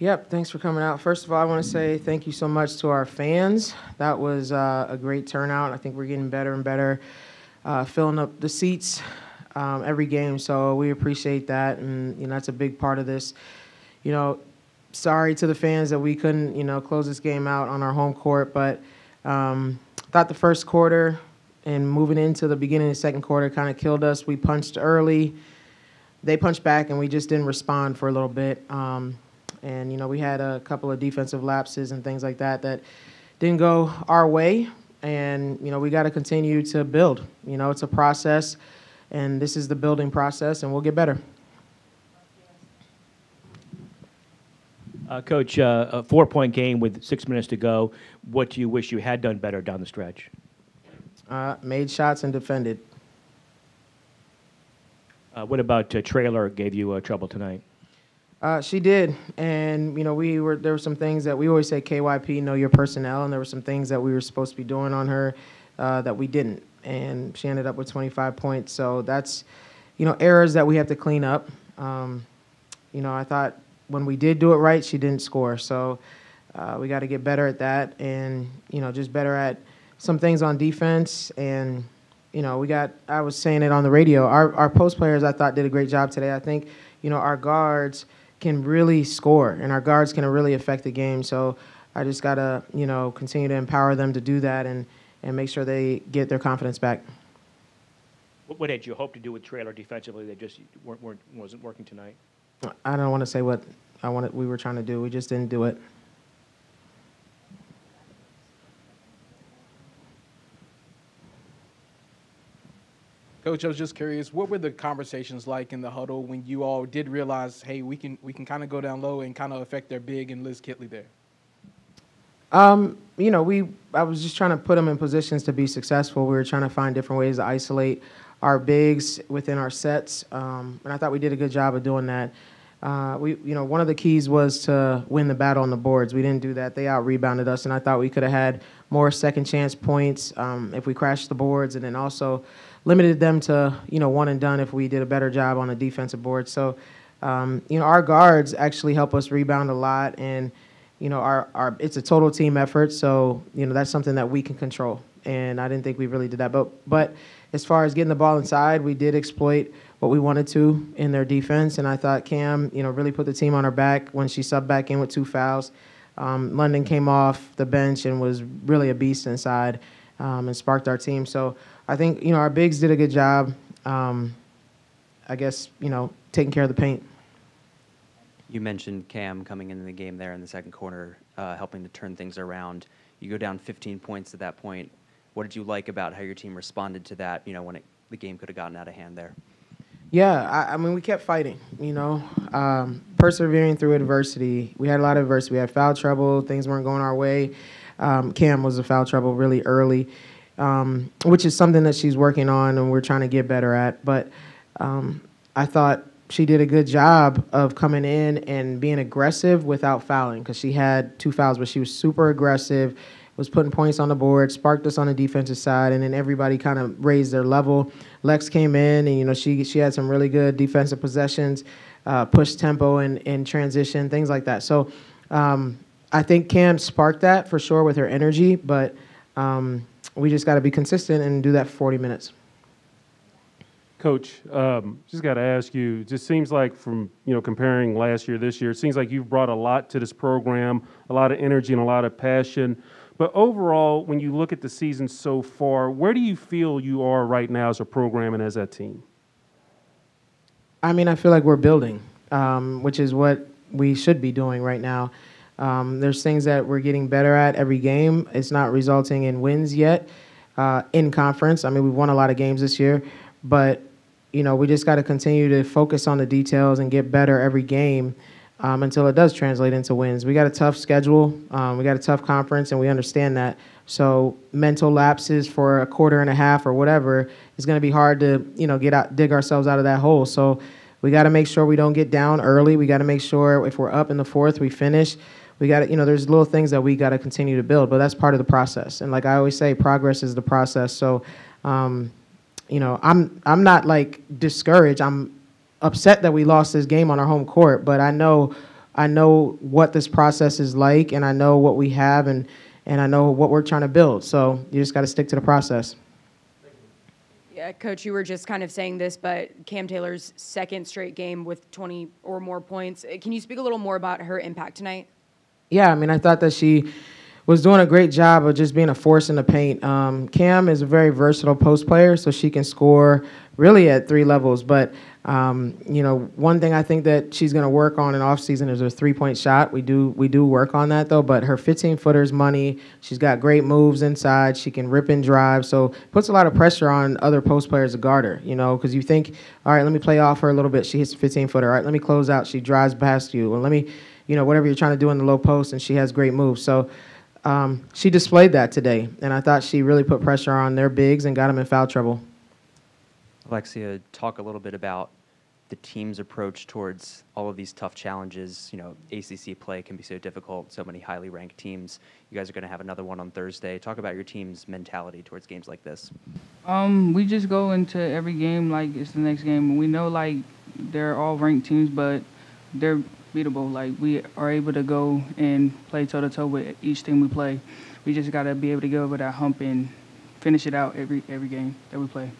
Yep, thanks for coming out. First of all, I want to say thank you so much to our fans. That was uh, a great turnout. I think we're getting better and better, uh, filling up the seats um, every game. So we appreciate that, and you know that's a big part of this. You know, sorry to the fans that we couldn't you know close this game out on our home court, but um, thought the first quarter and moving into the beginning of the second quarter kind of killed us. We punched early. They punched back, and we just didn't respond for a little bit. Um, and, you know, we had a couple of defensive lapses and things like that that didn't go our way. And, you know, we got to continue to build. You know, it's a process, and this is the building process, and we'll get better. Uh, Coach, uh, a four-point game with six minutes to go. What do you wish you had done better down the stretch? Uh, made shots and defended. Uh, what about uh, Trailer gave you uh, trouble tonight? Uh, she did, and you know we were there were some things that we always say KYP know your personnel, and there were some things that we were supposed to be doing on her uh, that we didn't, and she ended up with 25 points. So that's you know errors that we have to clean up. Um, you know I thought when we did do it right, she didn't score, so uh, we got to get better at that, and you know just better at some things on defense and. You know, we got. I was saying it on the radio. Our our post players, I thought, did a great job today. I think, you know, our guards can really score, and our guards can really affect the game. So I just gotta, you know, continue to empower them to do that and and make sure they get their confidence back. What, had you hoped to do with Trailer defensively that just weren't, weren't, wasn't working tonight? I don't want to say what I wanted. We were trying to do. We just didn't do it. Coach, I was just curious, what were the conversations like in the huddle when you all did realize, hey, we can we can kind of go down low and kind of affect their big and Liz Kitley there? Um, you know, we I was just trying to put them in positions to be successful. We were trying to find different ways to isolate our bigs within our sets, um, and I thought we did a good job of doing that. Uh, we, you know, one of the keys was to win the battle on the boards. We didn't do that. They out rebounded us, and I thought we could have had more second chance points um, if we crashed the boards, and then also limited them to you know one and done if we did a better job on the defensive board. So, um, you know, our guards actually help us rebound a lot, and you know, our, our it's a total team effort. So, you know, that's something that we can control, and I didn't think we really did that. But but as far as getting the ball inside, we did exploit what we wanted to in their defense, and I thought Cam, you know, really put the team on her back when she subbed back in with two fouls. Um, London came off the bench and was really a beast inside um, and sparked our team. So I think you know our bigs did a good job. Um, I guess you know taking care of the paint. You mentioned Cam coming into the game there in the second quarter, uh, helping to turn things around. You go down 15 points at that point. What did you like about how your team responded to that? You know, when it, the game could have gotten out of hand there. Yeah, I, I mean, we kept fighting. You know, um, persevering through adversity. We had a lot of adversity. We had foul trouble. Things weren't going our way. Um, Cam was a foul trouble really early, um, which is something that she's working on and we're trying to get better at. But um, I thought she did a good job of coming in and being aggressive without fouling because she had two fouls, but she was super aggressive, was putting points on the board, sparked us on the defensive side, and then everybody kind of raised their level. Lex came in, and you know she she had some really good defensive possessions, uh, push tempo and and transition, things like that. So. Um, I think Cam sparked that for sure with her energy, but um, we just got to be consistent and do that for 40 minutes. Coach, um, just got to ask you. Just seems like from you know comparing last year, this year, it seems like you've brought a lot to this program, a lot of energy and a lot of passion. But overall, when you look at the season so far, where do you feel you are right now as a program and as a team? I mean, I feel like we're building, um, which is what we should be doing right now. Um, there's things that we're getting better at every game. It's not resulting in wins yet uh, in conference. I mean, we've won a lot of games this year, but you know, we just got to continue to focus on the details and get better every game um, until it does translate into wins. We got a tough schedule, um, we got a tough conference, and we understand that. So mental lapses for a quarter and a half or whatever is going to be hard to you know get out, dig ourselves out of that hole. So we got to make sure we don't get down early. We got to make sure if we're up in the fourth, we finish. We got to, you know, there's little things that we got to continue to build, but that's part of the process. And like I always say, progress is the process. So, um, you know, I'm I'm not like discouraged. I'm upset that we lost this game on our home court, but I know I know what this process is like, and I know what we have, and, and I know what we're trying to build. So you just got to stick to the process. Yeah, Coach, you were just kind of saying this, but Cam Taylor's second straight game with 20 or more points. Can you speak a little more about her impact tonight? Yeah, I mean, I thought that she was doing a great job of just being a force in the paint. Um, Cam is a very versatile post player, so she can score really at three levels. But um, you know, one thing I think that she's going to work on in off season is her three point shot. We do we do work on that though. But her 15 footers money. She's got great moves inside. She can rip and drive. So puts a lot of pressure on other post players to guard her. You know, because you think, all right, let me play off her a little bit. She hits a 15 footer. All right, let me close out. She drives past you. Well, let me, you know, whatever you're trying to do in the low post, and she has great moves. So. Um, she displayed that today, and I thought she really put pressure on their bigs and got them in foul trouble. Alexia, talk a little bit about the team's approach towards all of these tough challenges. You know, ACC play can be so difficult, so many highly ranked teams. You guys are going to have another one on Thursday. Talk about your team's mentality towards games like this. Um, we just go into every game like it's the next game. We know like they're all ranked teams, but they're beatable. Like we are able to go and play toe to toe with each team we play. We just gotta be able to go over that hump and finish it out every every game that we play.